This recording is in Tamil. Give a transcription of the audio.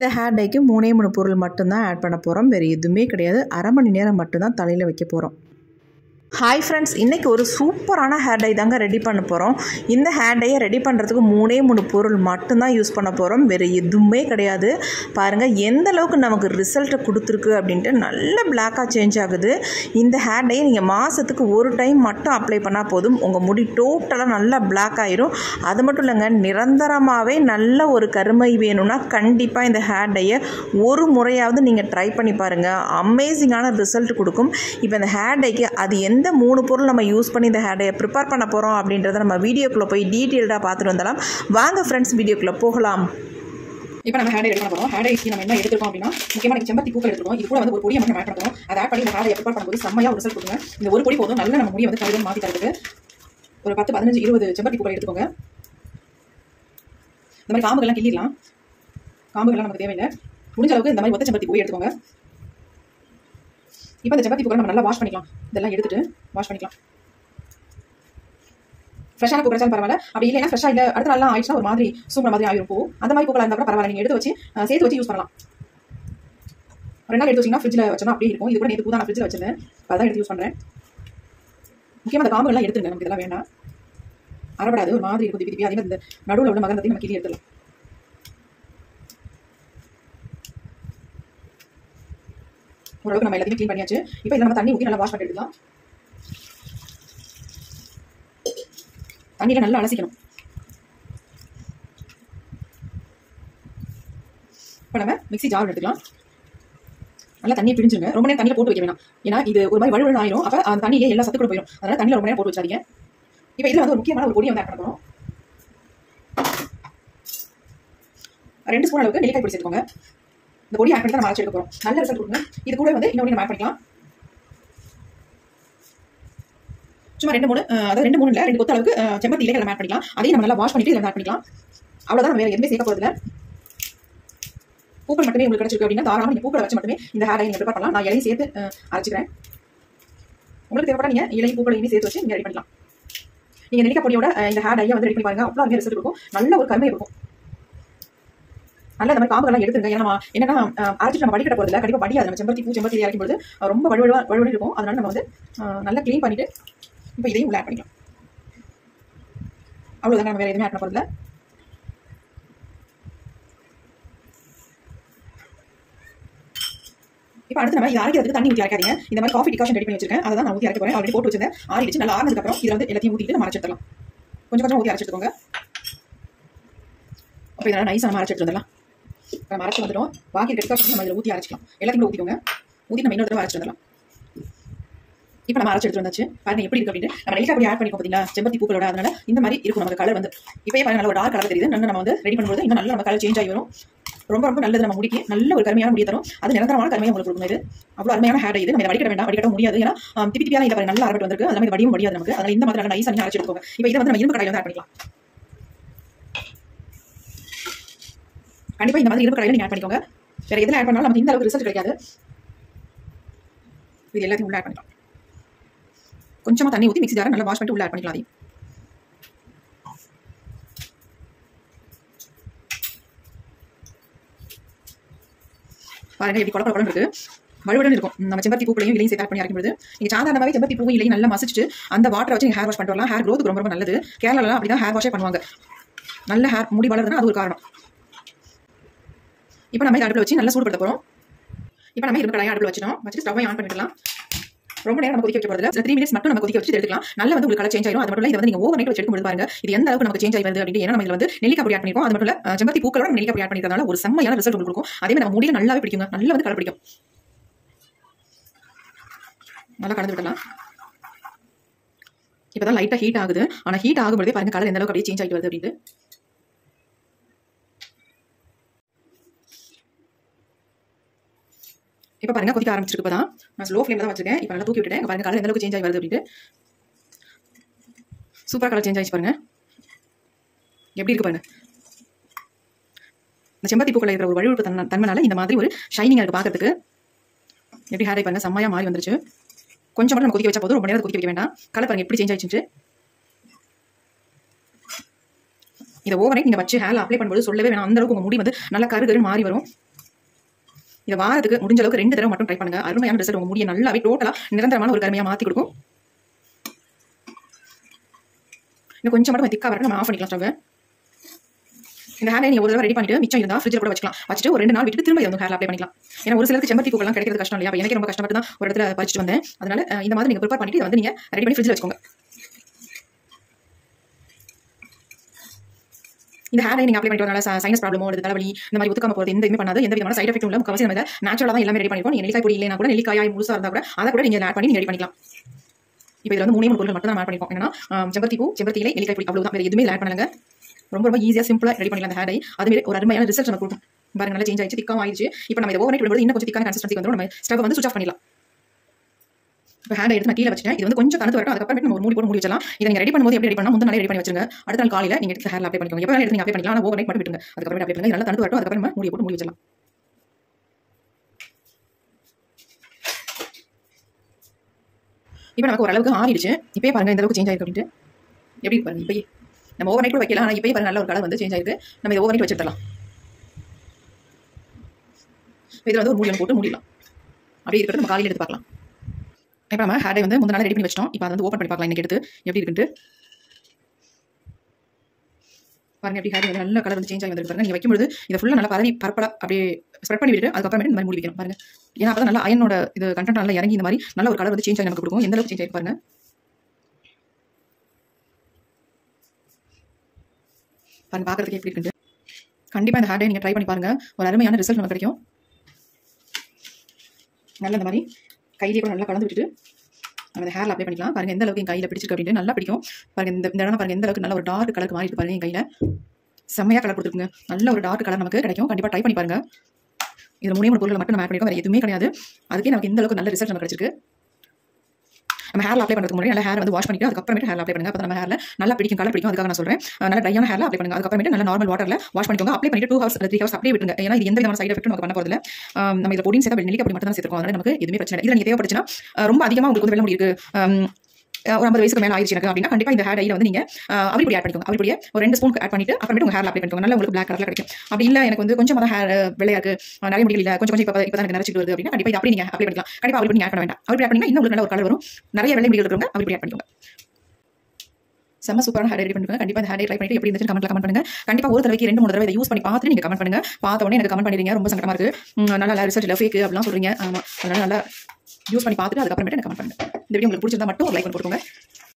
இந்த ஹேர் டைக்கு மூணே மூணு பொருள் மட்டும்தான் ஆட் பண்ண போகிறோம் வேறு எதுவுமே கிடையாது. அரை மணி நேரம் மட்டும்தான் தலையில் வைக்க போகிறோம் ஹாய் ஃப்ரெண்ட்ஸ் இன்றைக்கி ஒரு சூப்பரான ஹேர் டை தாங்க ரெடி பண்ண போகிறோம் இந்த ஹேர் டையை ரெடி பண்ணுறதுக்கு மூணே மூணு பொருள் மட்டும்தான் யூஸ் பண்ண போகிறோம் வேறு எதுவுமே கிடையாது. பாருங்கள் எந்த அளவுக்கு நமக்கு ரிசல்ட்டை கொடுத்துருக்கு அப்படின்ட்டு நல்ல பிளாக்காக சேஞ்ச் ஆகுது. இந்த ஹேர் டையை நீங்கள் மாதத்துக்கு ஒரு டைம் மட்டும் அப்ளை பண்ணால் போதும். உங்கள் முடி டோட்டலாக நல்லா பிளாக் ஆயிரும். அது மட்டும் இல்லைங்க நிரந்தரமாகவே நல்ல ஒரு கருமை வேணும்னா கண்டிப்பாக இந்த ஹேர் டையை ஒரு முறையாவது நீங்கள் ட்ரை பண்ணி பாருங்கள் அமேசிங்கான ரிசல்ட் கொடுக்கும். இப்போ இந்த ஹேர் டைக்கு அது எந்த மூணு பொருள் நம்ம யூஸ் பண்ணி இந்த ஹேர் டையை ப்ரிப்பேர் பண்ண போகிறோம் அப்படின்றத நம்ம வீடியோக்குள்ளே போய் டீட்டெயில்டாக பார்த்துட்டு வந்துடலாம். வாங்க ஃப்ரெண்ட்ஸ் வீடியோக்குள்ளே போகலாம். இப்போ நம்ம ஹேர் ரெடி போகிறோம் ஹேடை ஹேர் டைக்கு நம்ம என்ன எடுத்துருக்கோம் அப்படின்னா முக்கியமாக எனக்கு செம்பத்தி பூக்கள் எடுத்துருக்கோம். இது கூட வந்து ஒரு பொடியை மட்டும் ஆட் பண்ணுறோம் அதை ஆட் பண்ணி இந்த ஹேர் ப்ரிப்பேர் பண்ணும்போது செம்மையாக ஒரு ரிசல்ட் கொடுங்க. இந்த ஒரு பொடி போதும். நல்ல நம்ம முடியை வந்து கழுவி மாற்றி தரதுக்கு. ஒரு பத்து பதினஞ்சு இருபது செம்பத்தி பூக்கள் எடுத்துக்கோங்க. இந்த மாதிரி காம்புகள்லாம் கிள்ளிடலாம். காம்புகள்லாம் நமக்கு தேவையில்லை. முடிஞ்ச அளவுக்கு இந்த மாதிரி ஒத்த செம்பத்தி பூ எடுத்துக்கோங்க. இப்போ இந்த சப்பாத்தி குக்கரை நம்ம நல்லா வாஷ் பண்ணிக்கலாம். இதெல்லாம் எடுத்துட்டு வாஷ் பண்ணிக்கலாம். ஃப்ரெஷ்ஷான பூ பரவாயில்ல. அப்படி இல்லைன்னா ஃப்ரெஷ்ஷாக இல்லை அடுத்த நாள்லாம் ஆயிடுச்சுன்னா ஒரு மாதிரி சூப்பர் மாதிரி ஆயிரும். பூ. அந்த மாதிரி பூக்கள் இருந்தால் கூட பரவாயில்ல. நீங்கள் எடுத்து வச்சு சேர்த்து வச்சு யூஸ் பண்ணலாம். ரெண்டு நாள் எடுத்து வச்சிங்கன்னா ஃப்ரிட்ஜில் வச்சோம்னா அப்படியே இருக்கும். இது கூட நேற்று பூ தான் நான் ஃப்ரிட்ஜில் வச்சிருந்தேன். அதான் எடுத்து யூஸ் பண்ணுறேன் முக்கியமாக அந்த காம்புகள்லாம் எடுத்துருங்க. நமக்கு இதெல்லாம் வேண்டாம். அறப்படாது ஒரு மாதிரி இருக்கும். திப்பி அதே மாதிரி இந்த நடுவில் உள்ள மகரத்தையும் நம்ம கிளி எடுத்துடலாம். ஓரளவுக்கு நம்ம எல்லாத்தையும் க்ளீன் பண்ணியாச்சு. இப்போ இதில் நம்ம தண்ணி ஊற்றி நல்லா வாஷ் பண்ணி எடுத்துக்கலாம் தண்ணியில் நல்லா அலசிக்கணும். இப்போ நம்ம மிக்சி ஜார் எடுத்துக்கலாம். நல்லா தண்ணியை பிடிஞ்சிருங்க ரொம்ப நேரம் தண்ணியில் போட்டு வைக்க வேணாம். ஏன்னா இது ஒரு மாதிரி வழுவழு ஆயிரும். அப்போ அந்த தண்ணியிலே எல்லா சத்து கூட போயிடும் அதனால் தண்ணியில் ரொம்ப நேரம் போட்டு வச்சாதீங்க இப்போ இதில் வந்து ஒரு முக்கியமான ஒரு பொடியை வந்து ஆட் பண்ண போகிறோம் ரெண்டு ஸ்பூன் அளவுக்கு நெல்லிக்காய் பிடிச்சிருக்கோங்க இந்த பொடி ஆட் பண்ணி தான் நம்ம அரைச்சி எடுக்க போகிறோம் நல்ல ரிசல்ட் கொடுங்க இது கூட வந்து இன்னொன்று நம்ம ஆட் பண்ணிக்கலாம். சும்மா ரெண்டு மூணு அதாவது ரெண்டு மூணு இல்லை ரெண்டு கொத்த அளவுக்கு செம்பத்தி செம்பருத்தி நம்ம ஆட் பண்ணிக்கலாம். அதையும் நம்ம நல்லா வாஷ் பண்ணிட்டு இதில் ஆட் பண்ணிக்கலாம். அவ்வளோதான் நம்ம வேறு எதுவுமே சேர்க்க போகிறதில்ல பூக்கள் மட்டுமே உங்களுக்கு கிடைச்சிருக்கு அப்படின்னா தாராளமாக நீங்கள் பூக்களை வச்சு மட்டுமே இந்த ஹேர் நீங்கள் ப்ரிப்பேர் பண்ணலாம். நான் இலையும் சேர்த்து அரைச்சிக்கிறேன். உங்களுக்கு தேவைப்பட்ட நீங்கள் இலையும் பூக்களையுமே சேர்த்து வச்சு நீங்கள் ரெடி பண்ணிக்கலாம். நீங்கள் நெல்லிக்காய் பொடியோட இந்த ஹேர் டையை வந்து ரெடி பண்ணி பாருங்க. அவ்வளோ அங்கே ரிசல்ட் இருக்கும் நல்ல ஒரு கருமை இருக்கும் நல்ல இந்த மாதிரி காம்புகள்லாம் எடுத்துருங்க. ஏன்னா என்னன்னா அரைச்சிட்டு நம்ம வடிகட்ட போகிறதில்ல கண்டிப்பாக வடியாது. நம்ம செம்பருத்தி பூ செம்பருத்தி இறக்கும் பொழுது ரொம்ப வலுவழுவா வலுவழு இருக்கும். அதனால நம்ம வந்து நல்லா க்ளீன் பண்ணிட்டு இப்போ இதையும் உள்ள ஆட் பண்ணிக்கலாம். அவ்வளோதாங்க நம்ம வேறு எதுவுமே ஆட் பண்ண போகிறதில்ல இப்போ அடுத்து நம்ம இது அரைக்கிறதுக்கு தண்ணி ஊற்றி அரைக்காதீங்க. இந்த மாதிரி காஃபி டிகாஷன் ரெடி பண்ணி வச்சிருக்கேன். அதை தான் நான் ஊற்றி அரைக்க போகிறேன் ஆல்ரெடி போட்டு வச்சிருந்தேன். ஆறிடுச்சு நல்லா ஆனதுக்கப்புறம் அப்புறம் இதில் வந்து எல்லாத்தையும் ஊற்றிட்டு நம்ம அரைச்சிடலாம் கொஞ்சம் கொஞ்சம் ஊற்றி அரைச்சிட்டுக்கோங்க அப்போ இதெல்லாம் நைஸாக நம்ம அரைச்சிட்டு வந்துடலாம். நம்ம அரைச்சி வந்துடும் பாக்கி இருக்க நம்ம இதில் ஊற்றி அரைச்சிக்கலாம். எல்லாத்தையும் ஊற்றிக்கோங்க ஊற்றி நம்ம இன்னொரு தடவை அரைச்சிட்டு வந்துடலாம். இப்போ நம்ம அரைச்சி எடுத்து வந்தாச்சு. பாருங்க எப்படி இருக்கு அப்படின்னு நம்ம நெல்லிக்காய் பொடி ஆட் பண்ணிக்கோ பார்த்தீங்களா செம்பத்தி பூக்களோட அதனால இந்த மாதிரி இருக்கும். நமக்கு கலர் வந்து. இப்போயே பாருங்க நல்ல ஒரு டார்க் கலர் தெரியுது. நல்லா நம்ம வந்து ரெடி பண்ணும்போது இன்னும் நல்ல நம்ம கலர் சேஞ்ச் ஆகி வரும். ரொம்ப ரொம்ப நல்லது நம்ம முடிக்கு. நல்ல ஒரு கருமையான முடிய தரும். அது நிரந்தரமான கருமையை உங்களுக்கு கொடுக்கும் இது. அவ்வளோ அருமையான ஹேட் இது. நம்ம இதை வடிகட்ட வேண்டாம். வடிகட்ட முடியாது. ஏன்னா திப்பி திப்பியான இதை நல்லா நல்ல வந்திருக்கு. அதனால வடியும் முடியாது நமக்கு. அதனால இந்த மாதிரி நல்லா நைஸாக நீங்கள் அரைச்சி எடுத்துக்கோங்க. இப்போ இதை வந்து நம்ம இரும்பு கடையில் வந்து ஆட் பண்ணிக்கலாம். கண்டிப்பாக இந்த மாதிரி இரும்பு கடையில் நீங்கள் ஆட் பண்ணிக்கோங்க. வேற எதில் ஆட் பண்ணாலும் நமக்கு இந்த அளவுக்கு ரிசல்ட் கிடைக்காது. இது எல்லாத்தையும் உள்ள ஆட் பண்ணிக்கலாம். கொஞ்சமாக தண்ணி ஊற்றி மிக்ஸி ஜாரை நல்லா வாஷ் பண்ணிட்டு உள்ள ஆட் பண்ணிக்கலாம் அதையும். பாருங்க எப்படி குழப்ப குழம்பு இருக்கு. வலுவடன் இருக்கும். நம்ம செம்பருத்தி பூக்களையும் இலையும் சேர்த்து ஆட் பண்ணி அரைக்கும் பொழுது நீங்கள் சாதாரணமாகவே செம்பருத்தி பூவும் இலையும் நல்லா மசிச்சுட்டு அந்த வாட்டரை வச்சு ஹேர் வாஷ் பண்ணிட்டு வரலாம். ஹேர் க்ரோத்துக்கு ரொம்ப ரொம்ப நல்லது. கேரளாலாம் அப்படி தான் ஹேர் வாஷே பண்ணுவாங்க. நல்ல ஹேர் முடி வளருதுன்னா அது ஒரு காரணம். இப்போ நம்ம இதை அடுப்பில் வச்சு நல்லா சூடுபடுத்த போகிறோம் இப்போ நம்ம இரும்பு கடாயை அடுப்பில் வச்சிடும் வச்சுட்டு ஸ்டவ்வை ஆன் பண்ணிக்கலாம் ரொம்ப நேரம் நம்ம கொதிக்க வைக்க போகிறதுல த்ரீ மினிட்ஸ் மட்டும் நம்ம கொதிக்க வச்சு எடுத்துக்கலாம். நல்லா வந்து உங்களுக்கு கலர் சேஞ்ச் ஆயிரும். அது மட்டும் இல்லை இதை வந்து நீங்கள் ஓவர் நைட் வச்சு எடுக்கும் பாருங்க இது எந்த அளவுக்கு நமக்கு சேஞ்ச் ஆகி வருது அப்படின்னு ஏன்னா நம்ம இதில் வந்து நெல்லிக்காய் பொடி ஆட் பண்ணிருக்கோம். அது மட்டும் இல்லை செம்பத்தி பூக்களோட நெல்லிக்காய் பொடி ஆட் பண்ணிக்கிறதுனால ஒரு செம்மையான ரிசல்ட் உங்களுக்கு கொடுக்கும். அதே மாதிரி நம்ம முடியல நல்லாவே பிடிக்குங்க. நல்லா வந்து கலர் பிடிக்கும். நல்லா கலந்து விடலாம் இப்போதான் லைட்டாக ஹீட் ஆகுது. ஆனால் ஹீட் ஆகும்போதே பாருங்க கலர் எந்த அளவுக்கு அப்படியே சேஞ்ச் ஆகிட்டு வருது அப்படின்ட்டு. இப்போ பாருங்க கொதிக்க ஆரம்பிச்சிருக்கு இப்போ தான் நான் ஸ்லோ ஃப்ளேமில் தான் வச்சிருக்கேன். இப்போ நல்லா தூக்கி விட்டுட்டேன். பாருங்க கலர் எந்த அளவுக்கு சேஞ்ச் ஆகி வருது அப்படின்ட்டு. சூப்பராக கலர் சேஞ்ச் ஆயிடுச்சு பாருங்க. எப்படி இருக்கு பாருங்க. இந்த செம்பத்தி பூக்கள் இருக்கிற ஒரு வழிவுப்பு தன் தன்மைனால இந்த மாதிரி ஒரு ஷைனிங் இருக்கு பார்க்கறதுக்கு எப்படி ஹேர் பாருங்க செம்மையாக மாறி வந்துருச்சு. கொஞ்சம் மட்டும் நம்ம கொதிக்க வச்சா போதும். ரொம்ப நேரம் கொதிக்க வைக்க வேண்டாம். கலர் பாருங்க எப்படி சேஞ்ச் ஆயிடுச்சு இதை ஓவர் நீங்கள் வச்சு ஹேர் அப்ளை பண்ணும்போது சொல்லவே வேணாம். அந்த அளவுக்கு உங்கள் முடி வந்து நல்லா கருகருன்னு மாறி வரும். இதை வாரத்துக்கு முடிஞ்ச அளவுக்கு ரெண்டு தடவை மட்டும் ட்ரை பண்ணுங்க. அருமையான ரிசல்ட் உங்க முடிய நல்லாவே டோட்டலாக நிரந்தரமான ஒரு கருமையாக மாற்றி கொடுக்கும். இன்னும் கொஞ்சம் மட்டும் திக்காக வரணும் நம்ம ஆஃப் பண்ணிக்கலாம் ஸ்டவ் இந்த ஹேர் நீங்கள் ஒரு தடவை ரெடி பண்ணிட்டு மிச்சம் இருந்தால் ஃப்ரிட்ஜில் கூட வச்சுக்கலாம். வச்சுட்டு ஒரு ரெண்டு நாள் விட்டு திரும்ப வந்து ஹேர் அப்ளை பண்ணிக்கலாம். ஏன்னா ஒரு சிலருக்கு செம்பருத்தி பூக்கெல்லாம் கிடைக்கிறது கஷ்டம் இல்லையா? எனக்கு ரொம்ப கஷ்டப்பட்டு தான் ஒரு இடத்துல பறிச்சுட்டு வந்தேன். அதனால இந்த மாதிரி நீங்கள் ப்ரிப்பேர் பண்ணிட்டு இதை வந்து நீங்கள் ரெடி பண்ணி ஃப்ரிட்ஜில் வச்சுக்கோங்க. இந்த ஹேர் நீங்கள் அப்ளை பண்ணிட்டு வரனால சைனஸ் ப்ராப்ளமோ அல்லது தலைவலி இந்த மாதிரி ஒத்துக்காம போகிறது எந்த இதுவுமே பண்ணாது. எந்த விதமான சைட் எஃபெக்ட் இல்லை முக்கவசி நம்ம நேச்சுரலாக தான் எல்லாமே ரெடி பண்ணிருக்கோம். நெல்லிக்காய் பொடி இல்லைனா கூட நெல்லிக்காய் முழுசாக இருந்தால் கூட அதை கூட நீங்கள் ஆட் பண்ணி நீங்கள் ரெடி பண்ணிக்கலாம். இப்போ இதில் வந்து மூணு மூணு பொருள் மட்டும் தான் ஆட் பண்ணிப்போம் என்னன்னா ஆம், செம்பருத்தி பூ செம்பருத்தி இலை நெல்லிக்காய் பொடி அவ்வளோதான் வேறு எதுவுமே ஆட் பண்ணலங்க. ரொம்ப ரொம்ப ஈஸியாக சிம்பிளாக ரெடி பண்ணிக்கலாம் அந்த ஹேரை அதுமாரி ஒரு அருமையான ரிசல்ட் நம்ம கொடுக்கும் பாருங்க நல்லா சேஞ்ச் ஆயிடுச்சு திக்காக ஆயிடுச்சு. இப்போ நம்ம இதை ஓவர் நைட் விடும்போது இன்னும் கொஞ்சம் திக்கான கன்சிஸ்டன்சி வந்து நம்ம ஸ்டவ் வந்து சுவிச் ஆஃப் பண்ணிடலாம். இப்போ ஹேண்டை எடுத்து நான் கீழே வச்சுட்டேன். இது வந்து கொஞ்சம் தனத்து வரட்டும். அதுக்கப்புறம் நம்ம மூடி போட்டு மூடி வச்சலாம் இதை நீங்கள் ரெடி பண்ணும்போது எப்படி ரெடி பண்ணா முந்தின ரெடி பண்ணி வச்சிருங்க. அடுத்த நாள் காலையில் நீங்கள் எடுத்து ஹேர் அப்ளை பண்ணிக்கோங்க. எப்போ எடுத்து நீங்கள் அப்ளை பண்ணிக்கலாம். ஆனால் ஓவர் நைட் மட்டும் விட்டுங்க அதுக்கப்புறம் அப்ளை பண்ணுங்க. நல்லா தனத்து வரட்டும். அதுக்கப்புறம் நம்ம மூடி போட்டு மூடி வச்சலாம் இப்போ நமக்கு ஓரளவுக்கு ஆறிடுச்சு இப்பயே பாருங்கள் இந்த அளவுக்கு சேஞ்ச் ஆயிருக்கு அப்படின்ட்டு. எப்படி பாருங்க இப்பயே. நம்ம ஓவர் நைட் கூட வைக்கலாம். ஆனால் இப்போயே பாருங்க நல்ல ஒரு கலர் வந்து சேஞ்ச் ஆயிருக்கு. நம்ம இதை ஓவர் நைட் வச்சுருக்கலாம் இதில் வந்து ஒரு மூடி போட்டு முடியலாம் அப்படியே இருக்கிறது நம்ம காலையில் எடுத்து பார்க்கலாம். இப்போ நம்ம ஹேரை வந்து முந்தின நாள் ரெடி பண்ணி வச்சிட்டோம். இப்போ அதை வந்து ஓப்பன் பண்ணி பார்க்கலாம். இன்றைக்கி எடுத்து எப்படி இருக்குன்ட்டு. பாருங்க எப்படி ஹேர் வந்து நல்ல கலர் வந்து சேஞ்ச் ஆகி வந்துருக்கு பாருங்க. நீங்கள் வைக்கும்போது இதை ஃபுல்லாக நல்லா பரவி பரப்பலா அப்படியே ஸ்ப்ரெட் பண்ணி விட்டு அதுக்கப்புறமேட்டு இந்த மாதிரி மூடி வைக்கணும் பாருங்க. ஏன்னா அப்போ நல்லா அயனோட இது கண்டென்ட் நல்லா இறங்கி இந்த மாதிரி நல்ல ஒரு கலர் வந்து சேஞ்ச் ஆகி நமக்கு கொடுக்கும். எந்த அளவுக்கு சேஞ்ச் ஆகி பாருங்க. பாருங்க பார்க்கறதுக்கு எப்படி இருக்குன்ட்டு. கண்டிப்பாக இந்த ஹேர் டே நீங்கள் ட்ரை பண்ணி பாருங்க. ஒரு அருமையான ரிசல்ட் நமக்கு கிடைக்கும். நல்ல இந்த மாதிரி கையிலே கூட நல்லா கலந்து விட்டுட்டு நம்ம இந்த ஹேரில் அப்ளை பண்ணிக்கலாம். பாருங்க எந்த அளவுக்கு என் கையில் பிடிச்சிருக்கு அப்படின்னு நல்லா பிடிக்கும். பாருங்க இந்த இந்த இடம் பாருங்க எந்த அளவுக்கு நல்ல ஒரு டார்க் கலருக்கு மாறி இருக்கு பாருங்க என் கையில். செம்மையாக கலர் கொடுத்துருக்குங்க. நல்ல ஒரு டார்க் கலர் நமக்கு கிடைக்கும். கண்டிப்பாக ட்ரை பண்ணி பாருங்க. இதில் மூணு மூணு பொருட்கள் மட்டும் நம்ம ஆட் பண்ணிருக்கோம். வேறு எதுவுமே கிடையாது. அதுக்கே நமக்கு இந்த அளவுக்கு நல்ல ரிசல்ட் நமக்கு கிடைச்சிருக்கு. நம்ம ஹேரில் அப்ளை பண்ணுறதுக்கு முன்னாடி நல்லா ஹேர் வந்து வாஷ் பண்ணிட்டு அதுக்கப்புறமேட்டு ஹேர் அப்ளை பண்ணுங்க. அப்போ நம்ம ஹேரில் நல்லா பிடிக்கும் கலர் பிடிக்கும். அதுக்காக நான் சொல்கிறேன் நல்ல ட்ரையான ஹேரில் அப்ளை பண்ணுங்க. அதுக்கப்புறமேட்டு நல்ல நார்மல் வாட்டரில் வாஷ் பண்ணிக்கோங்க. அப்ளை பண்ணிட்டு டூ ஹவர்ஸ் த்ரீ ஹவர்ஸ் அப்படியே விட்டுருங்க. ஏன்னா இது எந்த விதமான சைட் எஃபெக்ட் நம்ம பண்ண போகிறதுல நம்ம இதில் பொடியும் சேர்த்தா நெல்லிக்காய் பொடி மட்டும் தான் சேர்த்துக்கோம் அதனால நமக்கு எதுவுமே பிரச்சனை இல்லை. இதில் நீங்கள் தேவைப்படுச்சுன்னா ரொம்ப அதிகமாக உங்களுக்கு வந்து வெள்ள முடியுது ஒரு ஐம்பது வயசுக்கு மேலே ஆயிடுச்சு எனக்கு அப்படின்னா கண்டிப்பாக இந்த ஹேர் டையில் வந்து நீங்கள் அப்படி ஆட் பண்ணிக்கோங்க. அப்படி ஒரு ரெண்டு ஸ்பூன் ஆட் பண்ணிட்டு அப்புறமேட்டு உங்கள் ஹேர் அப்ளை பண்ணிக்கோங்க. நல்லா உங்களுக்கு பிளாக் கலரில் கிடைக்கும். அப்படி இல்லை எனக்கு வந்து கொஞ்சம் தான் ஹேர் வெள்ளையா இருக்கு. நிறைய முடியல கொஞ்சம் கொஞ்சம் இப்போ இப்போ தான் எனக்கு நினச்சிட்டு வருது அப்படின்னா கண்டிப்பாக இது அப்படி நீங்கள் அப்ளை பண்ணிக்கலாம். கண்டிப்பாக அப்படி ஆட் பண்ண வேண்டாம். அப்படி ஆட் பண்ணிங்கன்னா இன்னும் உங்களுக்கு நல்ல ஒரு கலர் வரும். நிறைய வெள்ளை முடிகள் இருக்கிறவங்க அப்படி ஆட் பண்ணிக்கோங்க. செம்ம சூப்பரான ஹேர் ரெடி பண்ணிருக்காங்க கண்டிப்பாக இந்த ஹேர் ட்ரை பண்ணிட்டு எப்படி இருந்துச்சு கமெண்ட் கமெண்ட் பண்ணுங்க. கண்டிப்பாக ஒரு தடவைக்கு ரெண்டு மூணு தடவை இதை யூஸ் பண்ணி பார்த்துட்டு நீங்கள் கமெண்ட் பண்ணுங்க. பார்த்த உடனே எனக்கு கமெண்ட் பண்ணிடுங்க ரொம்ப சங்கடமா இருக்கு. நல்லா ரிசல்ட் இல்லை ஃபேக்கு அப்படிலாம் சொல்றீங்க. ஆமாம் அதனால் நல்லா யூஸ் பண்ணி பார்த்துட்டு அதுக்கப்புறமேட்டு எனக்கு கமெண்ட் பண்ணுங்க. இந்த வீடியோ உங்களுக்கு பிடிச்சிருந்தா மட்டும் ஒரு லைக் பண்ணி கொடுங்க